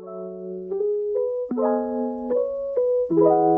Thank you.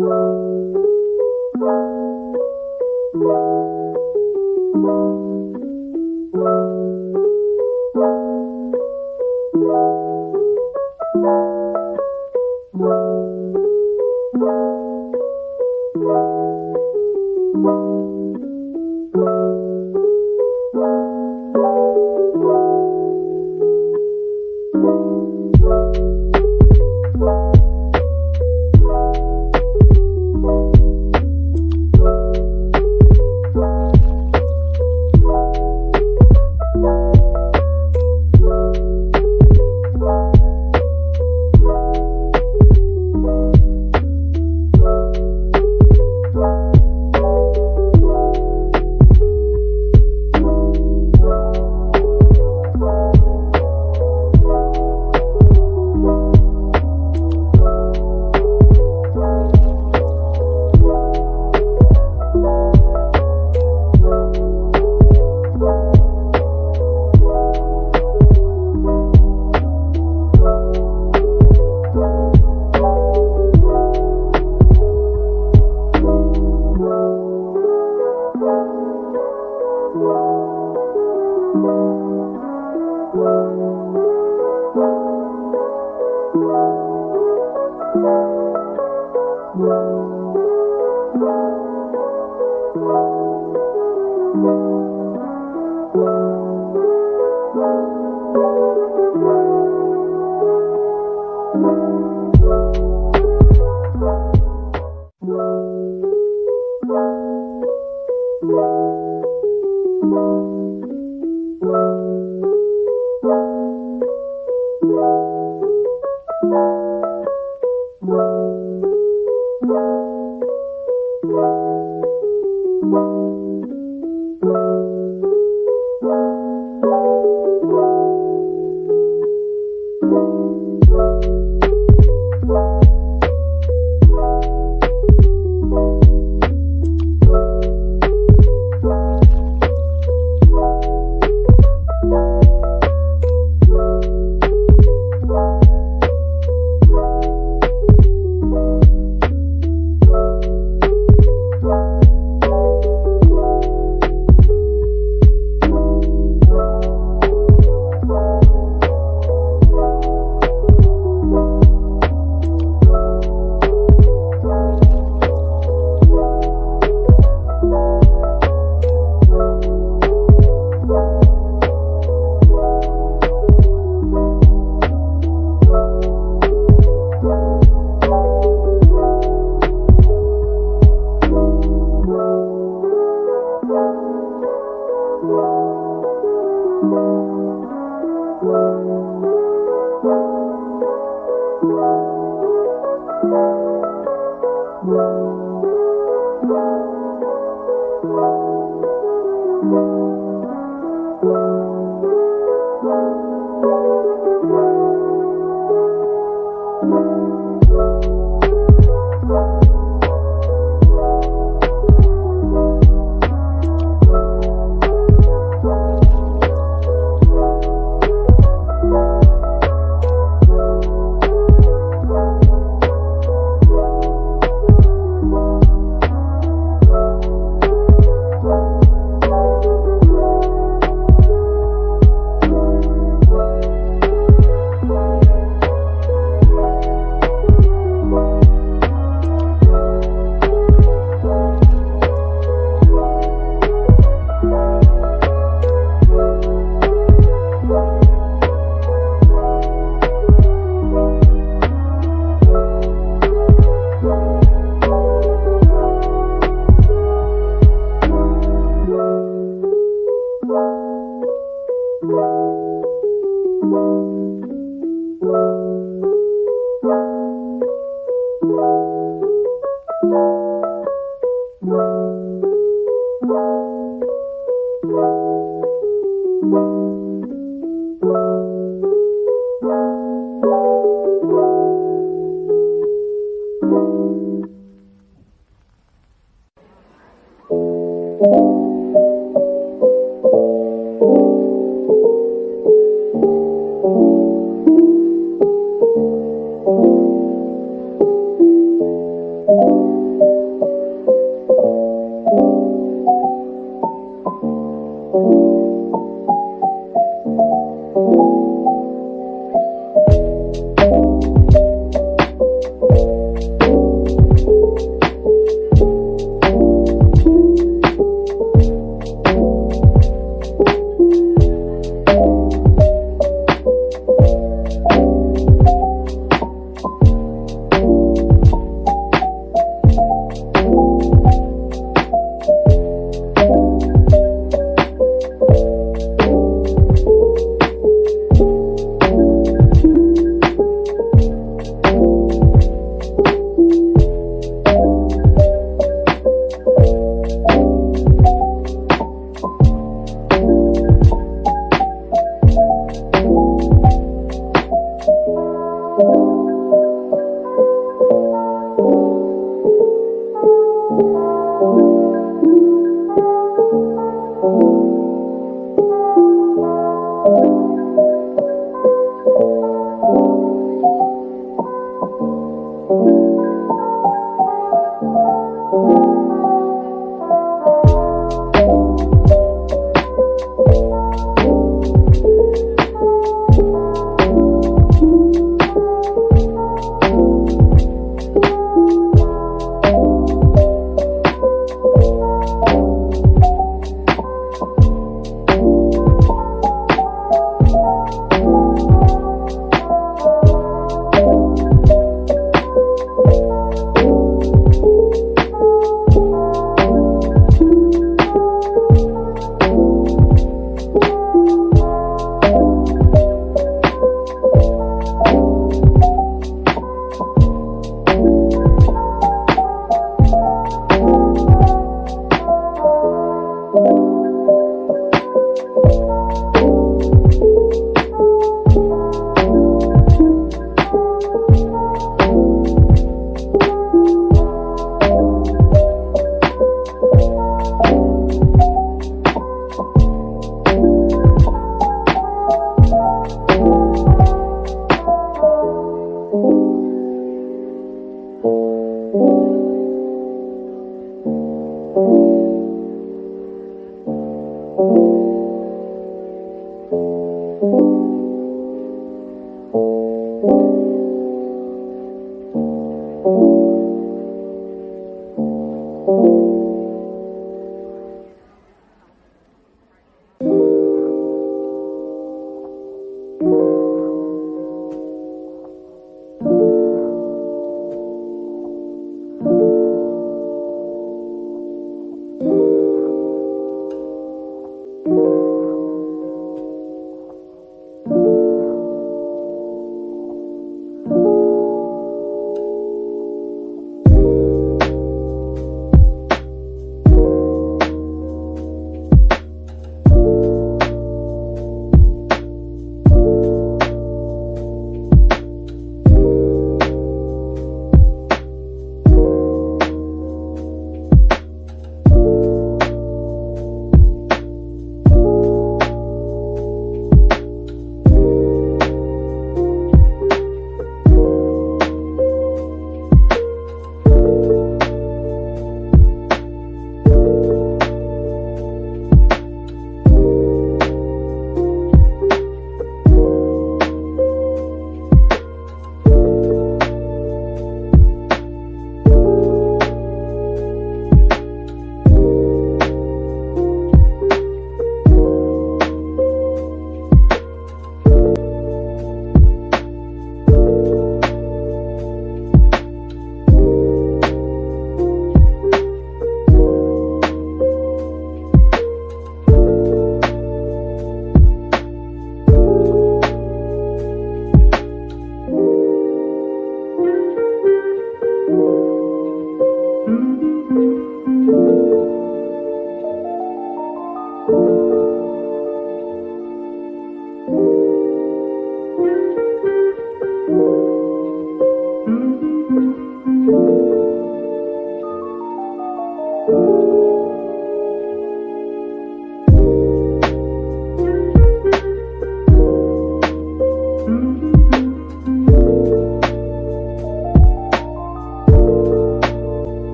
Thank